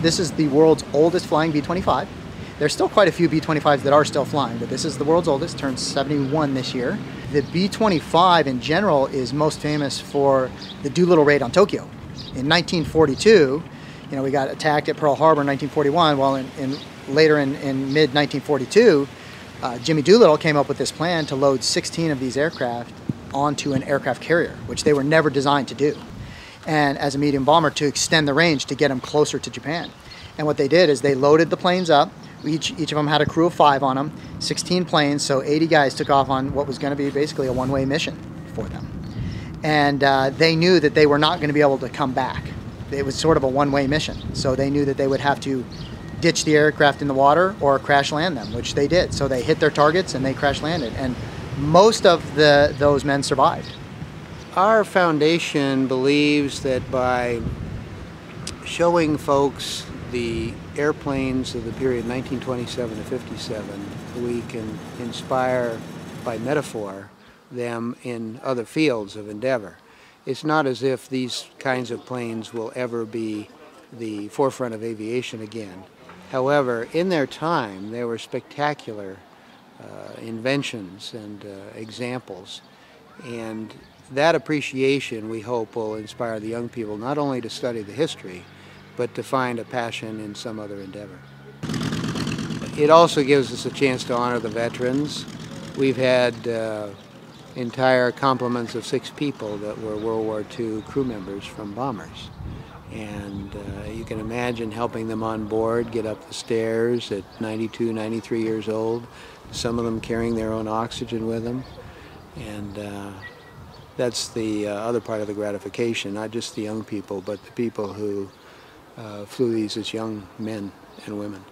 this is the world's oldest flying B-25. There's still quite a few B-25s that are still flying, but this is the world's oldest, turned 71 this year. The B-25 in general is most famous for the Doolittle raid on Tokyo. In 1942, you know, we got attacked at Pearl Harbor in 1941. Well, in, in later in, in mid 1942, uh, Jimmy Doolittle came up with this plan to load 16 of these aircraft onto an aircraft carrier, which they were never designed to do, and as a medium bomber to extend the range to get them closer to Japan. And what they did is they loaded the planes up each, each of them had a crew of five on them, 16 planes, so 80 guys took off on what was going to be basically a one way mission for them. And uh, they knew that they were not going to be able to come back. It was sort of a one way mission. So they knew that they would have to ditch the aircraft in the water or crash land them, which they did. So they hit their targets and they crash landed. And most of the, those men survived. Our foundation believes that by showing folks the airplanes of the period 1927 to 57, we can inspire by metaphor them in other fields of endeavor. It's not as if these kinds of planes will ever be the forefront of aviation again. However, in their time, they were spectacular uh, inventions and uh, examples. And that appreciation, we hope, will inspire the young people not only to study the history, but to find a passion in some other endeavor. It also gives us a chance to honor the veterans. We've had uh, entire complements of six people that were World War II crew members from bombers. And uh, you can imagine helping them on board, get up the stairs at 92, 93 years old, some of them carrying their own oxygen with them. And uh, that's the uh, other part of the gratification, not just the young people, but the people who uh, flew these as young men and women.